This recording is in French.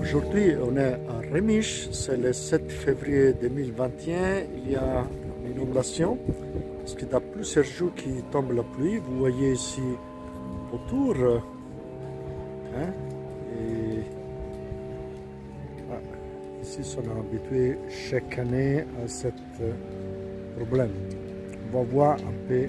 Aujourd'hui, on est à Remiche, c'est le 7 février 2021. Il y a une inondation parce qu'il y a plusieurs jours qui tombe la pluie. Vous voyez ici autour. Hein, et, ah, ici, on est habitué chaque année à ce euh, problème. On va voir un peu